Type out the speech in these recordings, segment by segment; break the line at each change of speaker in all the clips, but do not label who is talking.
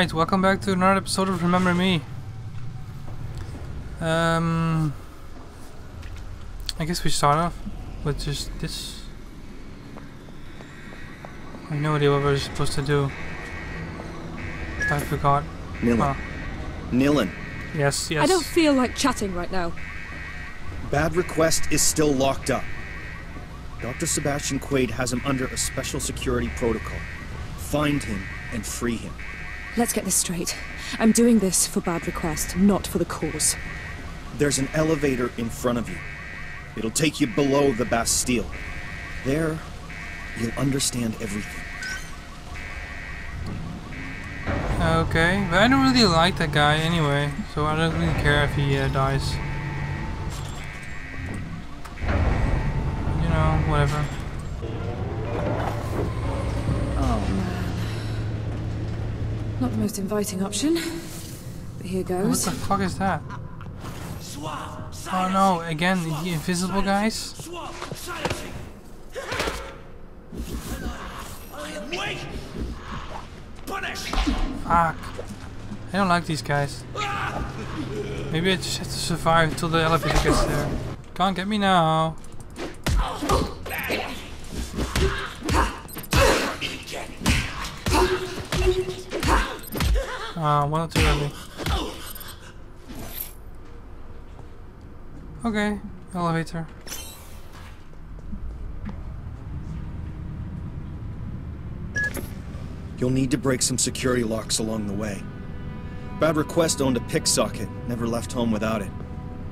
Alright, welcome back to another episode of Remember Me. Um, I guess we start off with just this. I have no idea what we're supposed to do. I forgot.
Nilin.
Oh,
Nilin.
yes, yes.
I don't feel like chatting right now.
Bad Request is still locked up. Dr. Sebastian Quaid has him under a special security protocol. Find him and free him.
Let's get this straight. I'm doing this for Bad Request, not for the cause.
There's an elevator in front of you. It'll take you below the Bastille. There, you'll understand everything.
Okay, but I don't really like that guy anyway, so I don't really care if he uh, dies. You know, whatever.
Not the most inviting option. But here goes.
What the fuck is that? Oh no, again, the invisible guys? Fuck. I don't like these guys. Maybe I just have to survive until the elevator gets there. Can't get me now. Ah, one or too early. Okay, elevator.
You'll need to break some security locks along the way. Bad Request owned a pick socket, never left home without it.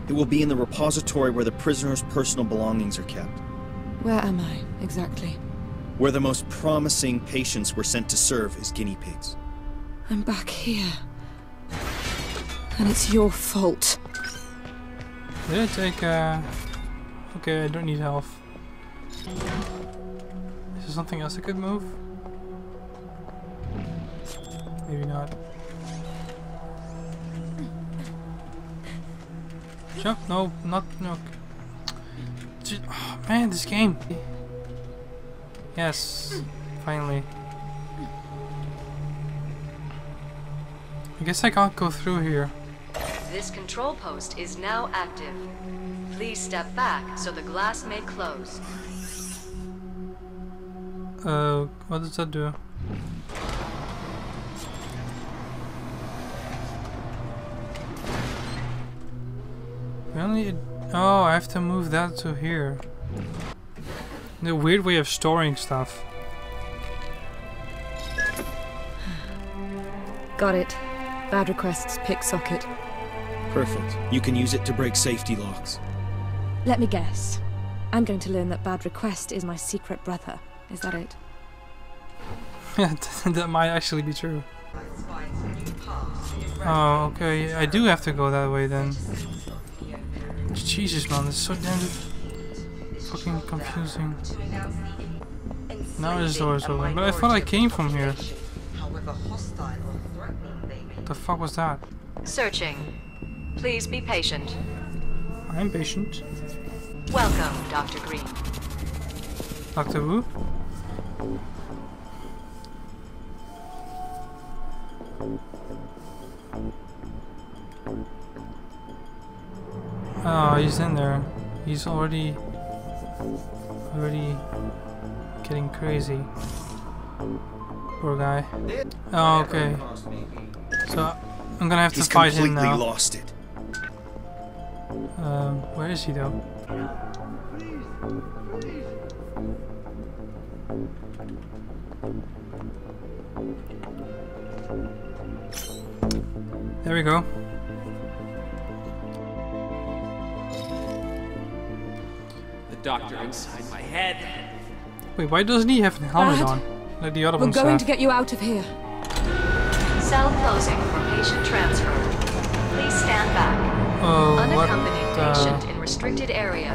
It will be in the repository where the prisoner's personal belongings are kept.
Where am I, exactly?
Where the most promising patients were sent to serve as guinea pigs.
I'm back here. And it's your fault.
Did it take, uh... Okay, I don't need health. Is there something else I could move? Maybe not. Jump? No, not, no. Oh, man, this game. Yes, finally. Guess I can't go through here.
This control post is now active. Please step back so the glass may close.
Uh, what does that do? We only. Oh, I have to move that to here. The weird way of storing stuff.
Got it. Bad Request's pick socket.
Perfect. You can use it to break safety locks.
Let me guess. I'm going to learn that Bad Request is my secret brother. Is that it?
Yeah, that might actually be true. Oh, okay. I do have to go that way then. Jesus, man, this is so damn fucking confusing. Now this door is open, but I thought I came from here. The fuck was that?
Searching. Please be patient.
I'm patient.
Welcome, Dr. Green.
Doctor Wu? Oh, ah, he's in there. He's already already getting crazy. Poor guy. Oh, okay. So I'm gonna have to
He's
fight him
completely
now.
lost it.
Um, where is he though? There we go.
The doctor inside my head.
Wait, why doesn't he have a helmet
Dad?
on? Like the other
We're
ones
going
have.
to get you out of here.
Cell closing for patient transfer. Please stand back.
Oh,
Unaccompanied
the-
patient in restricted area.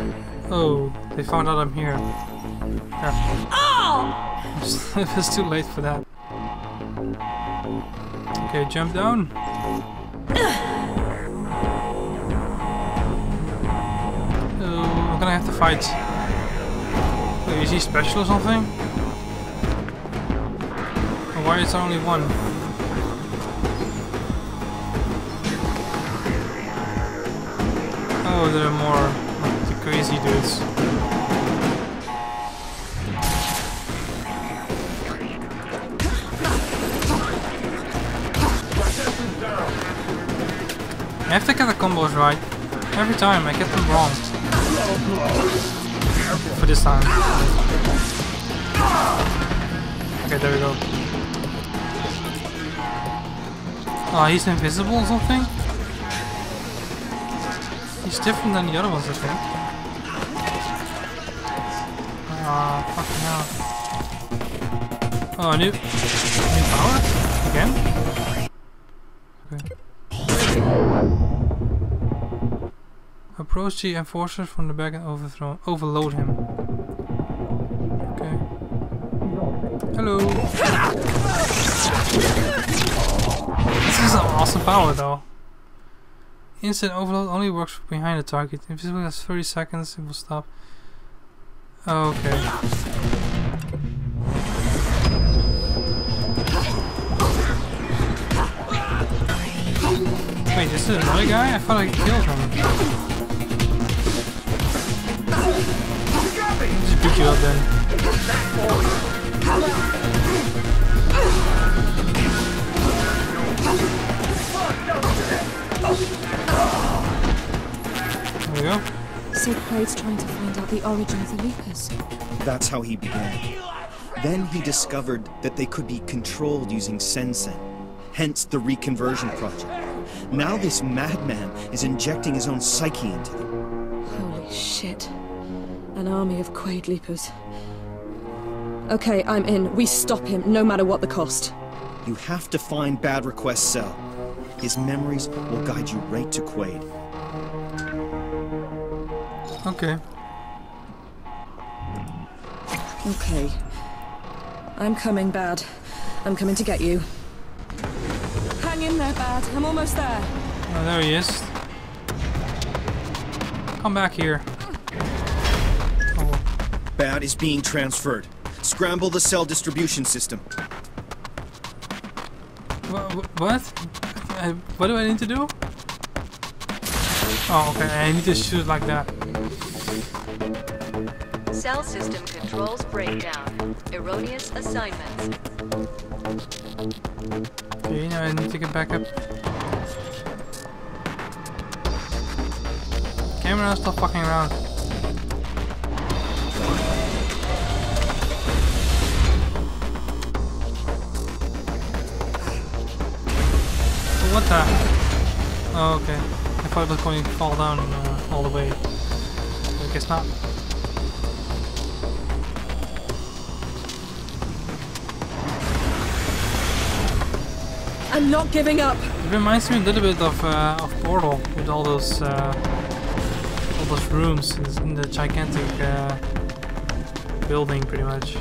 Oh, they found out I'm here. Yeah. Oh! it was too late for that. Okay, jump down. Oh, I'm gonna have to fight. Wait, is he special or something? Or why is there only one? Oh, there are more like the crazy dudes. I have to get the combos right. Every time I get them wrong. For this time. Okay, there we go. Oh, he's invisible or something? He's different than the other ones, I think. Ah, fucking hell. Oh, new, new power? Again? Okay. Approach the enforcers from the back and overthrow, overload him. Okay. Hello. This is an awesome power though. Instant overload only works behind the target. Invisible has 30 seconds, it will stop. Okay. Wait, this is another guy? I thought I killed him. Just beat you up then. We go.
So Quaid's trying to find out the origin of the Leapers.
That's how he began. Then he discovered that they could be controlled using Sensen, hence the reconversion project. Now this madman is injecting his own psyche into them.
Holy shit. An army of Quaid Leapers. Okay, I'm in. We stop him, no matter what the cost.
You have to find Bad Request Cell. His memories will guide you right to Quaid.
Okay.
Okay. I'm coming, Bad. I'm coming to get you. Hang in there, Bad. I'm almost there.
Oh, there he is. Come back here. Oh,
Bad is being transferred. Scramble the cell distribution system.
wha- wha- what? Uh, what do I need to do? Oh, okay. I need to shoot like that.
Cell system controls breakdown. Erroneous assignments.
Okay, now I need to get back up. Camera, stop fucking around. What the? Oh, okay. I thought it was going to fall down uh, all the way. I guess not.
I'm not giving up.
It reminds me a little bit of uh, of Portal with all those uh, all those rooms in- the gigantic uh, building, pretty much. Uh,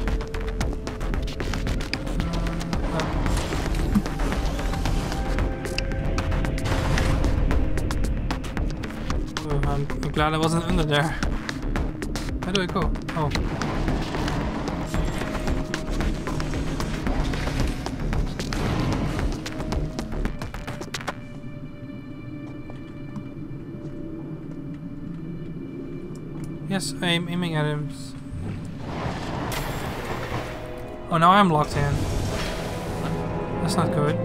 oh, I'm, glad I wasn't under there. Where do I go? Oh. Yes, I'm aiming at him. Oh, now I'm locked in. That's not good.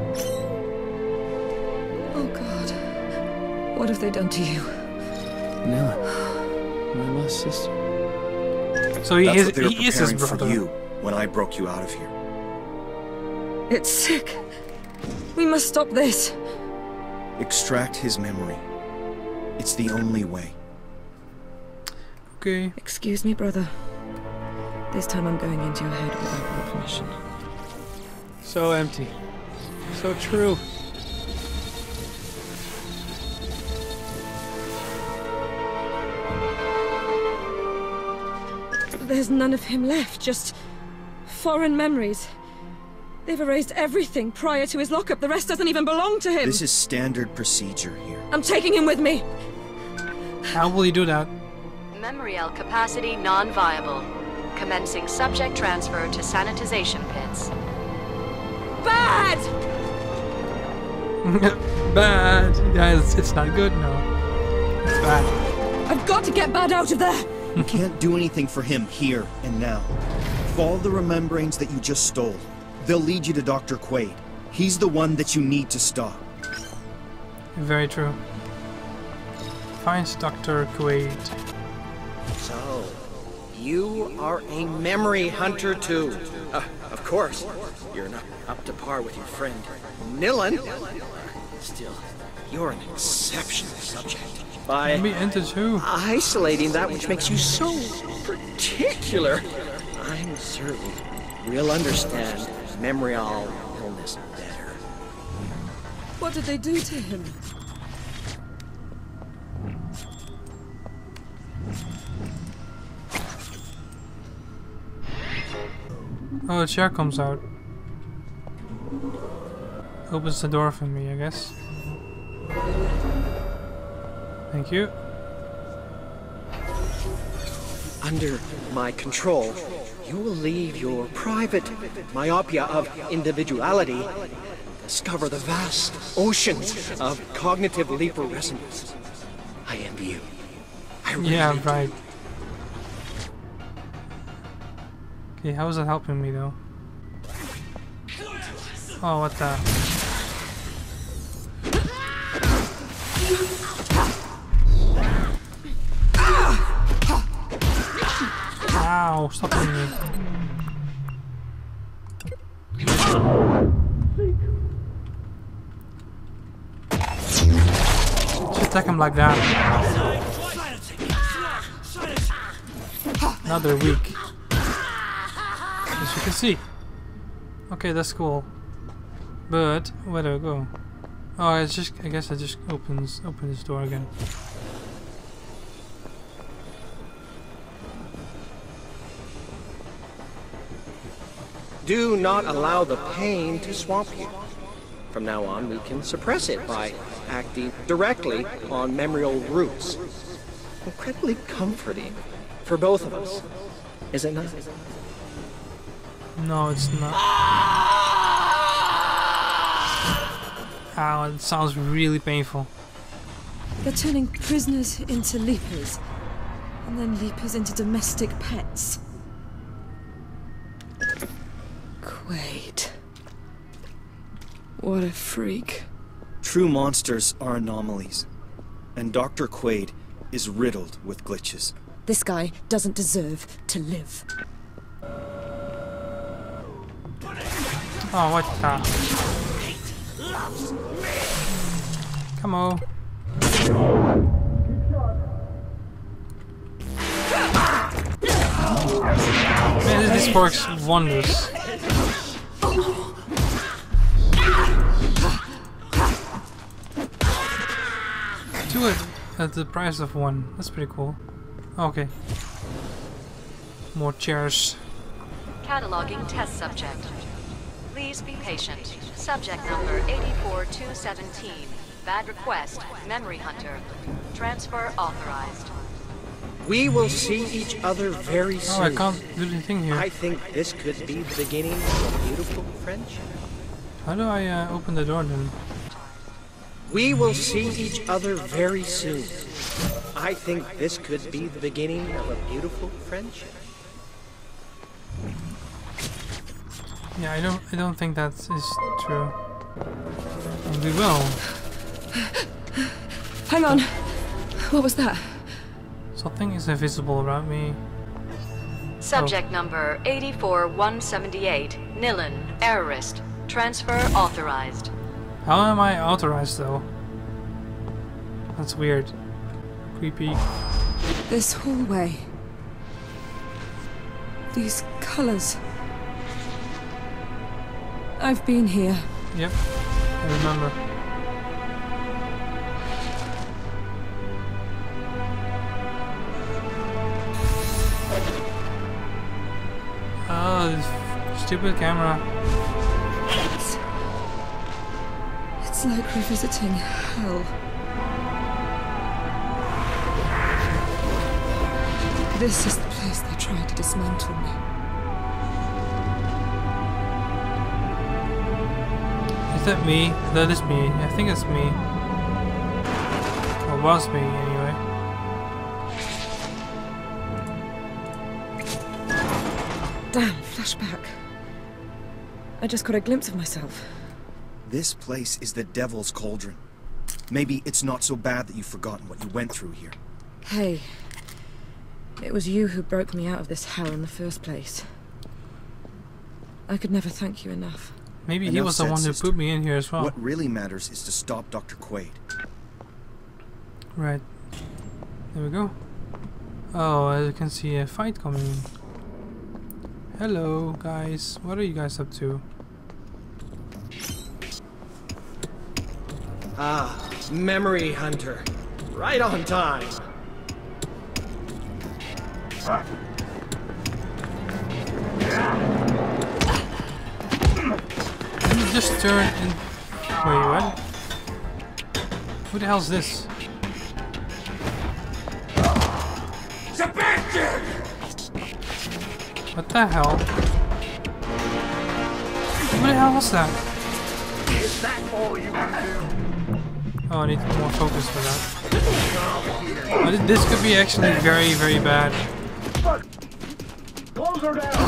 Oh god. What have they done to you?
Nella, my lost sister.
So he
That's
is
what they were
he is his
preparing for you when I broke you out of here.
It's sick. We must stop this.
Extract his memory. It's the only way.
Okay.
Excuse me, brother. This time I'm going into your head without your permission.
So empty. So true.
There's none of him left, just foreign memories. They've erased everything prior to his lockup. The rest doesn't even belong to him.
This is standard procedure here.
I'm taking him with me.
How will you do that?
Memorial capacity non-viable. Commencing subject transfer to sanitization pits.
Bad!
bad. Yeah, it's, it's not good. No, it's bad.
I've got to get Bad out of there!
You can't do anything for him here and now. Follow the remembrance that you just stole. They'll lead you to Dr. Quaid. He's the one that you need to stop.
Very true. Finds Dr. Quaid.
So, you are a memory hunter too. Uh, of course, you're not up to par with your friend Nilin. Still, you're an exceptional subject. By
Me into too.
isolating that which makes you so particular, I'm certain we'll understand memorial illness better.
What did they do to him?
Oh, the chair comes out. Opens the door for me, I guess. Thank you.
Under my control, you will leave your private myopia of individuality, discover the vast oceans of cognitive leap resonance. I envy you. I really
Yeah,
do.
Okay, how is that helping me though? Oh, what the? Ow, stop hitting me. Just attack him like that. Now they're weak. Can see. Okay, that's cool. But where do I go? Oh, it's just. I guess I just opens open this door again.
Do not allow the pain to swamp you. From now on, we can suppress it by acting directly on memorial roots. Incredibly comforting for both of us, is it not?
No, it's not. Ow, it sounds really painful.
They're turning prisoners into leapers. And then leapers into domestic pets. Quaid. What a freak.
True monsters are anomalies, and Dr. Quaid is riddled with glitches.
This guy doesn't deserve to live.
Oh, what the? Come on. Man, this, this works wonders. Two at, at the price of one. That's pretty cool. Okay. More chairs.
Cataloging test subject. Please be patient. Subject number 84217. Bad request. Memory hunter. Transfer authorized.
We will see each other very soon. Oh.
I can't do anything here.
I think this could be the beginning of a beautiful friendship.
How do I uh, open the door then?
We will see each other very soon. I think this could be the beginning of a beautiful friendship.
Yeah, I don't. I don't think that is true. And we will.
Hang on. What was that?
Something is invisible around me.
Subject number 84178. Nilin. Errorist. Transfer authorized.
How am I authorized though? That's weird. Creepy.
This hallway. These colors. I've been here.
Yep. I remember. Oh, this stupid camera.
It's, it's like revisiting hell. This is the place they tried to dismantle me.
that me? That is me. I think it's me. Or was me, anyway.
Damn, flashback. I just got a glimpse of myself.
This place is the Devil's Cauldron. Maybe it's not so bad that you've forgotten what you went through here.
Hey, it was you who broke me out of this hell in the first place. I could never thank you enough.
Maybe he was the
said,
one who put me in here as well.
What really matters is to stop Dr. Quaid.
Right. There we go. Oh, I can see a fight coming. Hello, guys. What are you guys up to?
Ah, Memory Hunter. Right on time.
Can you just turn and... Wait, what? Who the hell's this?
Sebastian!
What the hell? What the hell was that?
Is that all you can do?
Oh, I need more focus for that. This could be actually very, very bad.
Close her down!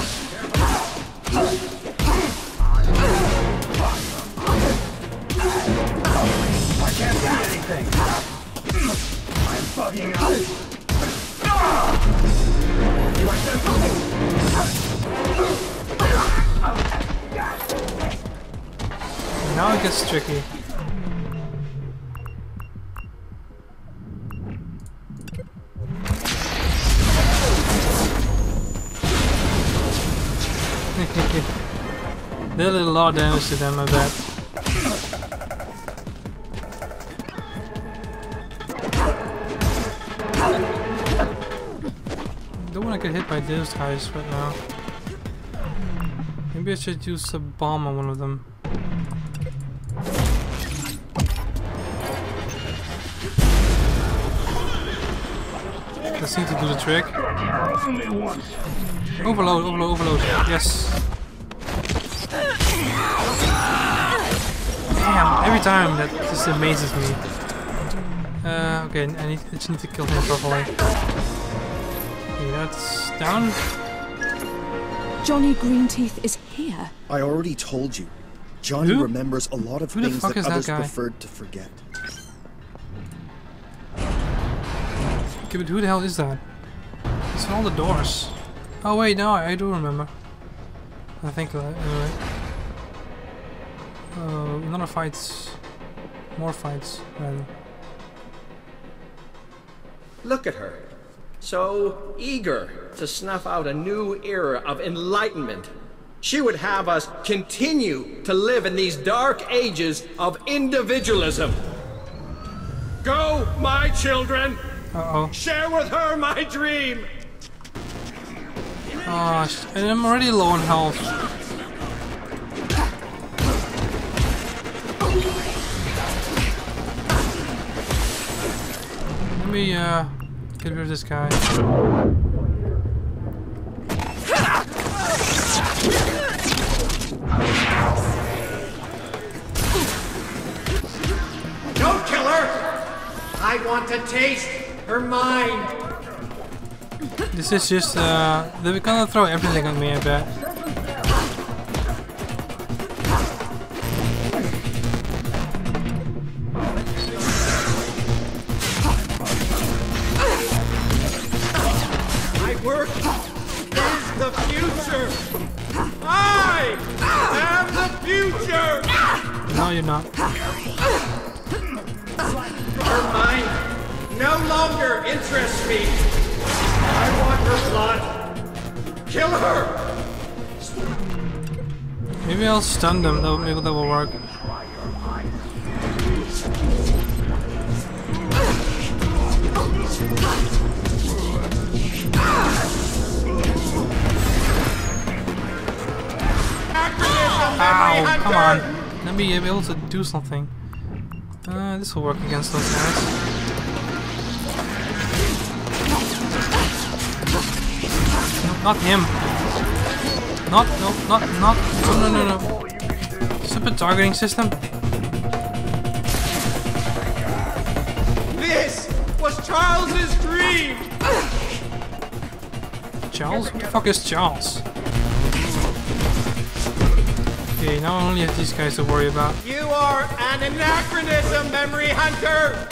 Now it gets tricky. Did a lot of damage to them, I bet. Don't want to get hit by those guys right now. Maybe I should use a bomb on one of them. That seemed to do the trick. Overload, overload, overload. Yes. Damn, every time that just amazes me. Uh, okay, I, need, I just need to kill him properly. Okay, that's down.
Johnny Greenteeth is here.
I already told you. Johnny
Who?
remembers a lot of
Who
things
fuck
that others
guy?
preferred to forget.
But who the hell is that? It's all the doors. Oh wait, no, I, I do remember. I think uh, anyway. Uh, another fights. More fights, rather.
Look at her. So eager to snuff out a new era of enlightenment. She would have us continue to live in these dark ages of individualism. Go, my children!
Uh oh.
Share with her my dream!
Oh, and I'm already low on health. Let me uh get rid of this guy.
Don't kill her! I want to taste her mind!
This is just uh they're gonna throw everything at me, I bet.
Longer interests me. I want her blood. Kill her!
Maybe I'll stun them. That maybe that will work. Ow! Come on. Let me be able to do something. Uh, this will work against those guys. Not him. Not, no, not, not, no, no, no, no. Stupid targeting system.
This was Charles's dream!
Charles? What the fuck is Charles? Okay, now I only have these guys to worry about.
You are an anachronism, Memory Hunter!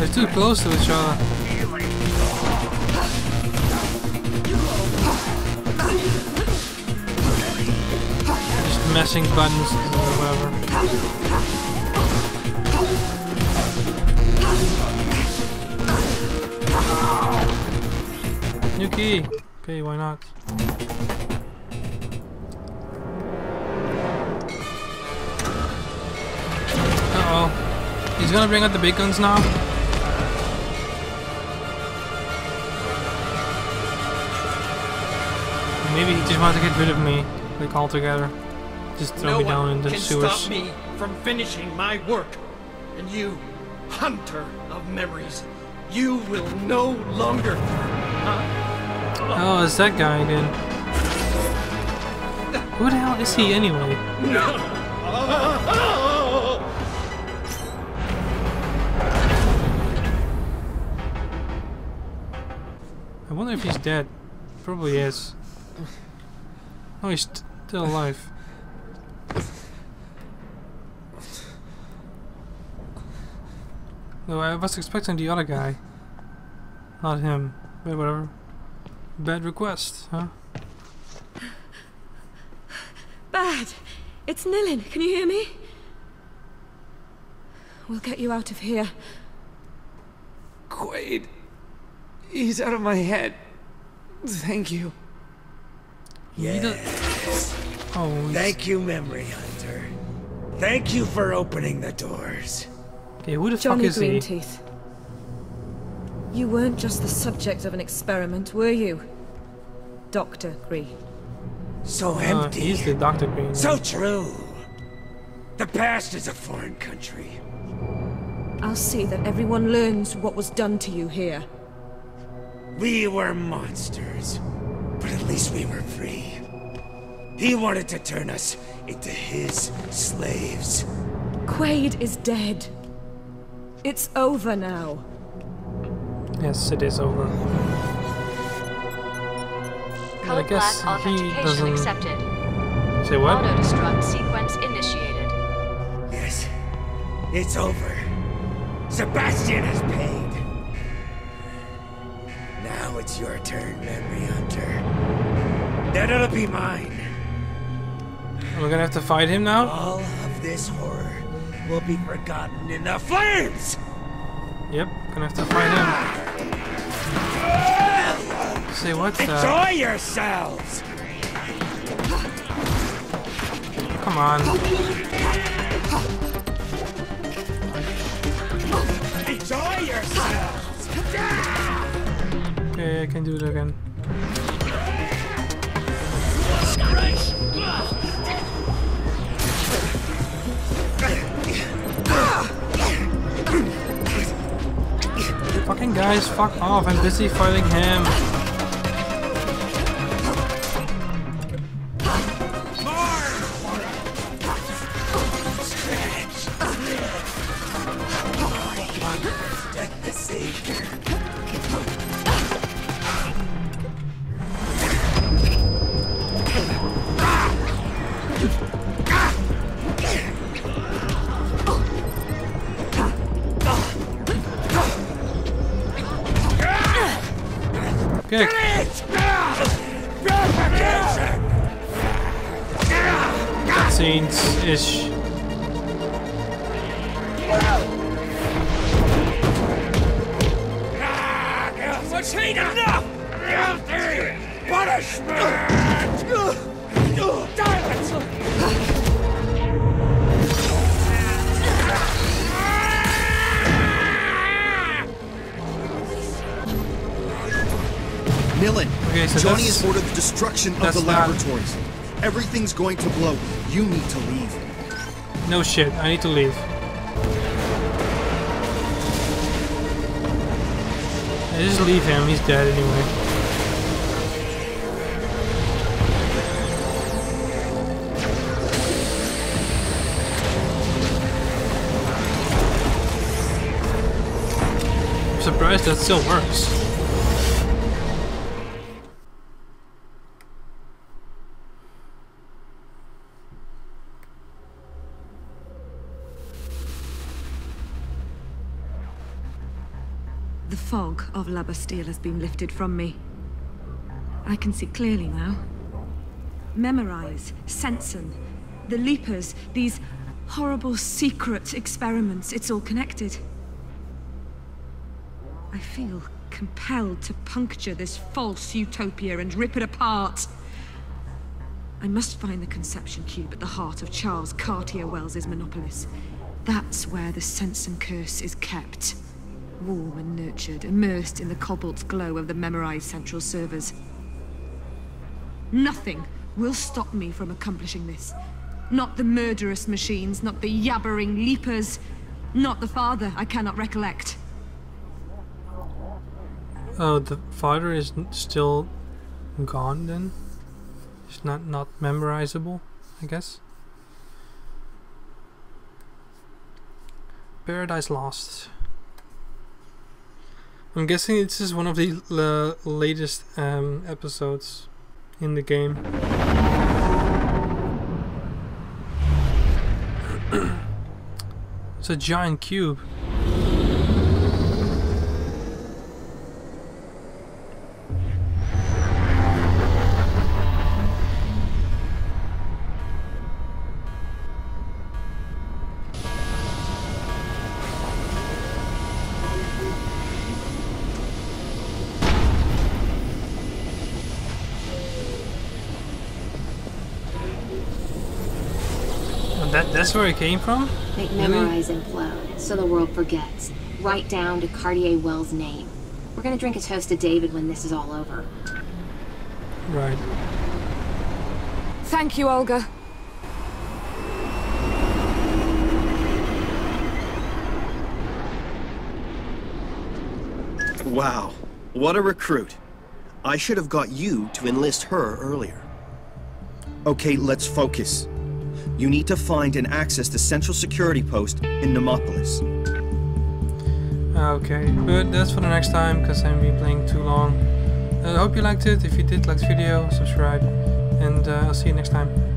They're too close to each other. Just messing buttons or whatever. New key. Okay, why not? Uh oh. He's gonna bring out the big guns now. Maybe he just wants to get rid of me, like altogether. Just throw
no
me down
one
in the
can
sewers.
stop me from finishing my work. And you, hunter of memories, you will no longer.
Oh, it's that guy again. Who the hell is he anyway? I wonder if he's dead. Probably is. Oh, he's still alive. No, I was expecting the other guy. Not him. But whatever. Bad request, huh?
Bad! It's Nilin. Can you hear me? We'll get you out of here.
Quaid. He's out of my head. Thank you.
Yes.
Oh,
Thank you, Memory Hunter. Thank you for opening the doors.
okay, who the
Johnny
fuck is he?
Greenteeth. You weren't just the subject of an experiment, were you? Dr. Green.
So
Uh,
empty.
he's the Dr. Green.
So true. The past is a foreign country.
I'll see that everyone learns what was done to you here.
We were monsters, but at least we were free. He wanted to turn us into his slaves.
Quaid is dead. It's over now.
Yes, it is over.
Code
guess
Black
he doesn't-
accepted.
Say what?
Auto destruct sequence initiated.
Yes, it's over. Sebastian has paid. Now it's your turn, Memory Hunter. Then it'll be mine.
We're gonna have to fight him now?
All of this horror will be forgotten in the flames!
Yep, gonna have to fight him. Say what? Uh,
Enjoy yourselves!
come on.
Enjoy yourselves!
Okay, I can do it again. Fucking guys, fuck off. I'm busy fighting him. So
Johnny has ordered the destruction of the
not-
laboratories. Everything's going to blow. You need to leave.
No shit, I need to leave. I just leave him, he's dead anyway. I'm surprised that still works.
The fog of La Bastille has been lifted from me. I can see clearly now. Memorize, Sensen, the Leapers, these horrible secret experiments, it's all connected. I feel compelled to puncture this false utopia and rip it apart. I must find the conception cube at the heart of Charles Cartier Wells's Monopolis. That's where the Sensen curse is kept. Warm and nurtured, immersed in the cobalt glow of the memorized central servers. Nothing will stop me from accomplishing this. Not the murderous machines, not the yabbering leapers, not the father I cannot recollect.
Oh, the father is still gone then? It's not not memorizable, I guess. Paradise Lost. I'm guessing this is one of the la- latest um, episodes in the game. it's a giant cube. That's where it came from.
Make
Really?
memorize implode, so the world forgets. Write down to Cartier Wells' name. We're gonna drink a toast to David when this is all over.
Right.
Thank you, Olga.
Wow, what a recruit. I should have got you to enlist her earlier. Okay, let's focus. You need to find and access the Central Security Post in Nemopolis.
Okay, but that's for the next time because I'm been playing too long. I hope you liked it. If you did, like the video, subscribe, and uh, I'll see you next time.